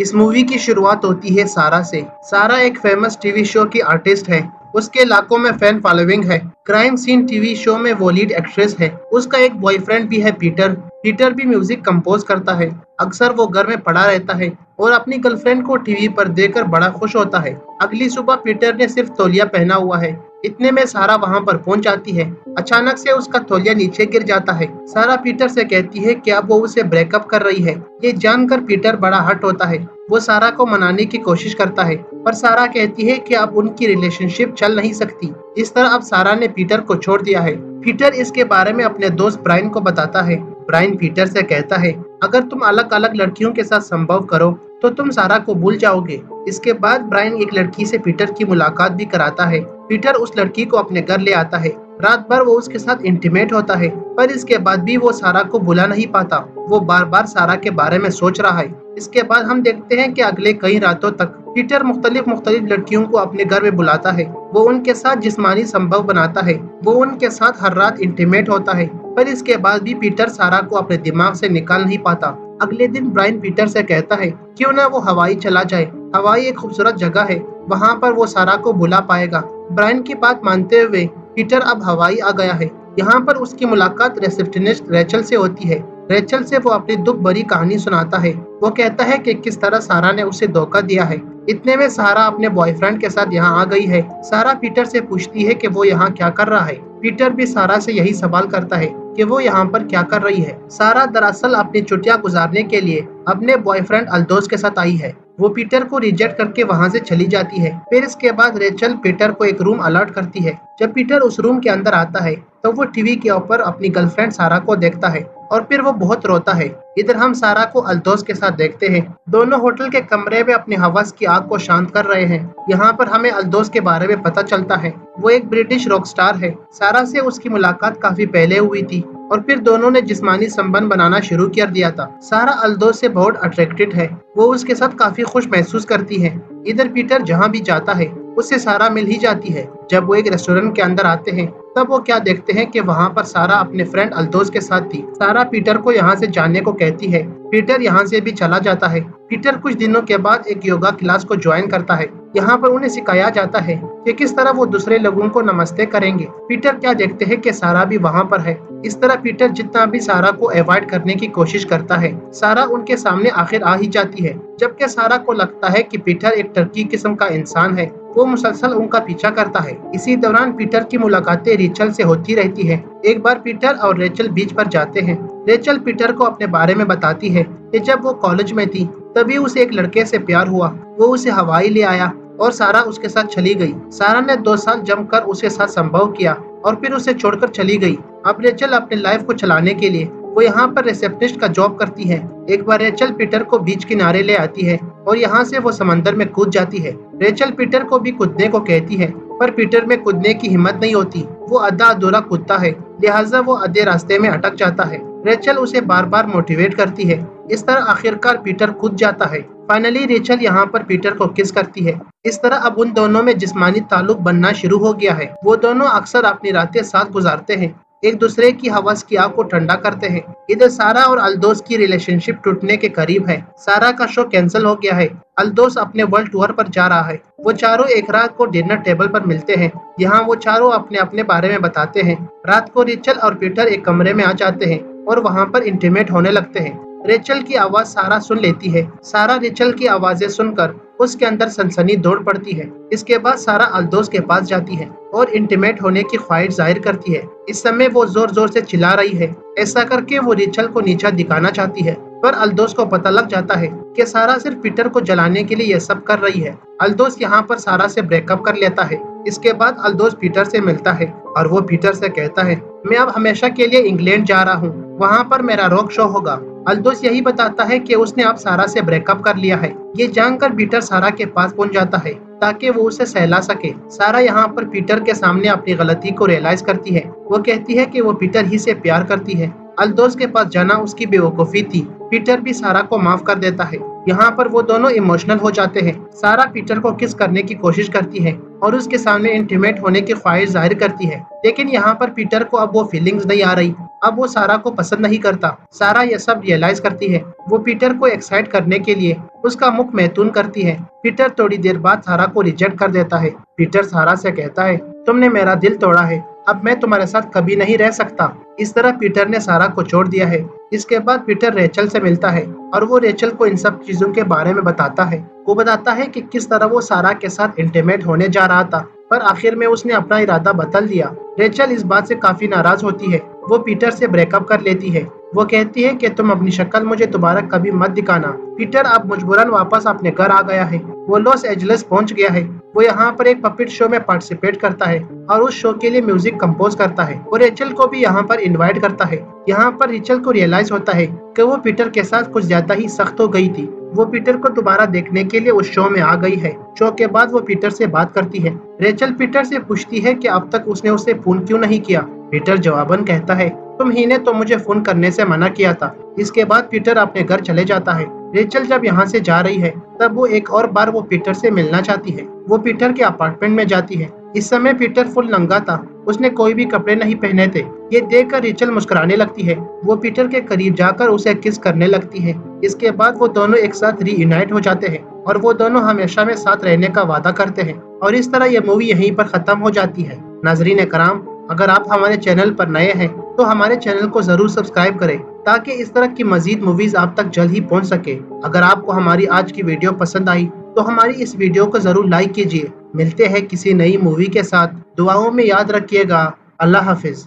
इस मूवी की शुरुआत होती है सारा से। सारा एक फ़ेमस टीवी शो की आर्टिस्ट है। उसके इलाकों में फ़ैन फॉलोइंग है। क्राइम सीन टीवी शो में वो लीड एक्ट्रेस है। उसका एक बॉयफ्रेंड भी है पीटर पीटर भी म्यूज़िक कंपोज करता है। अक्सर वो घर में पड़ा रहता है और अपनी गर्लफ्रेंड को टीवी पर देखकर बड़ा खुश होता है। अगली सुबह पीटर ने सिर्फ़ तौलिया पहना हुआ है। इतने में सारा वहाँ पर पहुँच जाती है। अचानक से उसका तौलिया नीचे गिर जाता है। सारा पीटर से कहती है कि अब वो उसे ब्रेकअप कर रही है? ये जानकर पीटर बड़ा हट होता है। वो सारा को मनाने की कोशिश करता है, पर सारा कहती है कि अब उनकी रिलेशनशिप चल नहीं सकती। इस तरह अब सारा ने पीटर को छोड़ दिया है। पीटर इसके बारे में अपने दोस्त ब्राइन को बताता है। ब्राइन पीटर से कहता है, अगर तुम अलग अलग लड़कियों के साथ संभव करो तो तुम सारा को भूल जाओगे। इसके बाद ब्राइन एक लड़की से पीटर की मुलाकात भी कराता है। पीटर उस लड़की को अपने घर ले आता है। रात भर वो उसके साथ इंटीमेट होता है, पर इसके बाद भी वो सारा को बुला नहीं पाता। वो बार बार सारा के बारे में सोच रहा है। इसके बाद हम देखते हैं कि अगले कई रातों तक पीटर मुख्तलिफ़ मुख्तलिफ़ लड़कियों को अपने घर में बुलाता है। वो उनके साथ जिस्मानी संभव बनाता है। वो उनके साथ हर रात इंटीमेट होता है, पर इसके बाद भी पीटर सारा को अपने दिमाग से निकाल नहीं पाता। अगले दिन ब्राइन पीटर से कहता है, क्यों ना वो हवाई चला जाए? हवाई एक खूबसूरत जगह है, वहाँ पर वो सारा को बुला पाएगा। ब्राइन की बात मानते हुए पीटर अब हवाई आ गया है। यहाँ पर उसकी मुलाकात रिसेप्शनिस्ट रेचल से होती है। रेचल से वो अपनी दुख भरी कहानी सुनाता है। वो कहता है कि किस तरह सारा ने उसे धोखा दिया है। इतने में सारा अपने बॉयफ्रेंड के साथ यहाँ आ गई है। सारा पीटर से पूछती है कि वो यहाँ क्या कर रहा है। पीटर भी सारा से यही सवाल करता है कि वो यहाँ पर क्या कर रही है। सारा दरअसल अपनी छुट्टियाँ गुजारने के लिए अपने बॉयफ्रेंड अल्दोस के साथ आई है। वो पीटर को रिजेक्ट करके वहाँ से चली जाती है। फिर इसके बाद रेचल पीटर को एक रूम अलर्ट करती है। जब पीटर उस रूम के अंदर आता है तो वो टीवी के ऊपर अपनी गर्लफ्रेंड सारा को देखता है और फिर वो बहुत रोता है। इधर हम सारा को अल्दोस के साथ देखते हैं। दोनों होटल के कमरे में अपनी हवस की आग को शांत कर रहे हैं। यहाँ पर हमें अल्दोस के बारे में पता चलता है। वो एक ब्रिटिश रॉक स्टार है। सारा से उसकी मुलाकात काफ़ी पहले हुई थी। और फिर दोनों ने जिस्मानी संबंध बनाना शुरू कर दिया था। सारा अल्दोस से बहुत अट्रैक्टेड है। वो उसके साथ काफ़ी खुश महसूस करती है। इधर पीटर जहाँ भी जाता है, उससे सारा मिल ही जाती है। जब वो एक रेस्टोरेंट के अंदर आते हैं, तब वो क्या देखते हैं कि वहाँ पर सारा अपने फ्रेंड अल्दोस के साथ थी। सारा पीटर को यहाँ से जाने को कहती है। पीटर यहाँ से भी चला जाता है। पीटर कुछ दिनों के बाद एक योगा क्लास को ज्वाइन करता है। यहाँ पर उन्हें सिखाया जाता है कि किस तरह वो दूसरे लोगों को नमस्ते करेंगे। पीटर क्या देखते हैं कि सारा भी वहाँ पर है। इस तरह पीटर जितना भी सारा को अवॉइड करने की कोशिश करता है, सारा उनके सामने आखिर आ ही जाती है, जबकि सारा को लगता है कि पीटर एक टर्की किस्म का इंसान है, वो मुसलसल उनका पीछा करता है। इसी दौरान पीटर की मुलाकातें रिचल से होती रहती है। एक बार पीटर और रेचल बीच पर जाते हैं। रेचल पीटर को अपने बारे में बताती है कि जब वो कॉलेज में थी, तभी उसे एक लड़के से प्यार हुआ। वो उसे हवाई ले आया और सारा उसके साथ चली गई। सारा ने दो साल जमकर उसके साथ संभव किया और फिर उसे छोड़कर चली गई। अब रेचल अपने लाइफ को चलाने के लिए, वो यहाँ पर रिसेप्शनिस्ट का जॉब करती है। एक बार रेचल पीटर को बीच किनारे ले आती है और यहाँ से वो समंदर में कूद जाती है। रेचल पीटर को भी कूदने को कहती है, पर पीटर में कूदने की हिम्मत नहीं होती। वो अद्धा अधूरा कूदता है, लिहाजा वो आधे रास्ते में अटक जाता है। रेचल उसे बार बार मोटिवेट करती है। इस तरह आखिरकार पीटर कूद जाता है। फाइनली रेचल यहाँ पर पीटर को किस करती है। इस तरह अब उन दोनों में जिस्मानी ताल्लुक बनना शुरू हो गया है। वो दोनों अक्सर अपनी रातें साथ गुजारते हैं। एक दूसरे की हवस की आग को ठंडा करते हैं। इधर सारा और अल्दोस की रिलेशनशिप टूटने के करीब है। सारा का शो कैंसिल हो गया है। अल्दोस अपने वर्ल्ड टूर पर जा रहा है। वो चारों एक रात को डिनर टेबल पर मिलते हैं। यहाँ वो चारों अपने अपने बारे में बताते हैं। रात को रिचल और पीटर एक कमरे में आ जाते हैं और वहाँ पर इंटीमेट होने लगते हैं। रेचल की आवाज़ सारा सुन लेती है। सारा रेचल की आवाज़ें सुनकर उसके अंदर सनसनी दौड़ पड़ती है। इसके बाद सारा अल्दोस के पास जाती है और इंटीमेट होने की ख्वाहिश ज़ाहिर करती है। इस समय वो ज़ोर ज़ोर से चिल्ला रही है। ऐसा करके वो रिचल को नीचा दिखाना चाहती है, पर अल्दोस को पता लग जाता है कि सारा सिर्फ़ पीटर को जलाने के लिए यह सब कर रही है। अल्दोस यहाँ पर सारा से ब्रेकअप कर लेता है। इसके बाद अल्दोस पीटर से मिलता है और वो पीटर से कहता है, मैं अब हमेशा के लिए इंग्लैंड जा रहा हूँ। वहाँ पर मेरा रॉक शो होगा। अल्दोस यही बताता है कि उसने अब सारा से ब्रेकअप कर लिया है। ये जानकर पीटर सारा के पास पहुँच जाता है, ताकि वो उसे सहला सके। सारा यहाँ पर पीटर के सामने अपनी गलती को रियलाइज़ करती है। वो कहती है कि वो पीटर ही से प्यार करती है। अल्दोस के पास जाना उसकी बेवकूफ़ी थी। पीटर भी सारा को माफ़ कर देता है। यहाँ पर वो दोनों इमोशनल हो जाते हैं। सारा पीटर को किस करने की कोशिश करती है? और उसके सामने इंटीमेट होने की ख्वाहिश ज़ाहिर करती है। लेकिन यहाँ पर पीटर को अब वो फीलिंग्स नहीं आ रही। अब वो सारा को पसंद नहीं करता। सारा ये सब रियलाइज़ करती है। वो पीटर को एक्साइट करने के लिए उसका मुख मैतून करती है। पीटर थोड़ी देर बाद सारा को रिजेक्ट कर देता है। पीटर सारा से कहता है, तुमने मेरा दिल तोड़ा है। अब मैं तुम्हारे साथ कभी नहीं रह सकता। इस तरह पीटर ने सारा को छोड़ दिया है। इसके बाद पीटर रेचल से मिलता है और वो रेचल को इन सब चीज़ों के बारे में बताता है। वो बताता है कि किस तरह वो सारा के साथ इंटीमेट होने जा रहा था, पर आखिर में उसने अपना इरादा बदल दिया। रेचल इस बात से काफ़ी नाराज़ होती है। वो पीटर से ब्रेकअप कर लेती है। वो कहती है कि तुम अपनी शक्ल मुझे दोबारा कभी मत दिखाना। पीटर अब मजबूरन वापस अपने घर आ गया है। वो लॉस एंजलिस पहुँच गया है। वो यहाँ पर एक पपिट शो में पार्टिसिपेट करता है और उस शो के लिए म्यूज़िक कंपोज करता है और रेचल को भी यहाँ पर इनवाइट करता है। यहाँ पर रिचल को रियलाइज़ होता है कि वो पीटर के साथ कुछ ज़्यादा ही सख्त हो गई थी। वो पीटर को दोबारा देखने के लिए उस शो में आ गई है। शो के बाद वो पीटर से बात करती है। रेचल पीटर से पूछती है कि अब तक उसने उसे फ़ोन क्यों नहीं किया? पीटर जवाबन कहता है तुम ही ने तो मुझे फ़ोन करने से मना किया था। इसके बाद पीटर अपने घर चले जाता है। रेचल जब यहाँ से जा रही है, तब वो एक और बार वो पीटर से मिलना चाहती है। वो पीटर के अपार्टमेंट में जाती है। इस समय पीटर फुल नंगा था। उसने कोई भी कपड़े नहीं पहने थे। ये देख कर रिचल मुस्कुराने लगती है। वो पीटर के करीब जाकर उसे किस करने लगती है। इसके बाद वो दोनों एक साथ रीयूनाइट हो जाते हैं और वो दोनों हमेशा में साथ रहने का वादा करते हैं। और इस तरह ये मूवी यहीं पर खत्म हो जाती है। नाजरीन कराम अगर आप हमारे चैनल पर नए हैं तो हमारे चैनल को ज़रूर सब्सक्राइब करें, ताकि इस तरह की मजीद मूवीज़ आप तक जल्द ही पहुँच सके। अगर आपको हमारी आज की वीडियो पसंद आई तो हमारी इस वीडियो को ज़रूर लाइक कीजिए। मिलते हैं किसी नई मूवी के साथ। दुआओं में याद रखिएगा। अल्लाह हाफिज।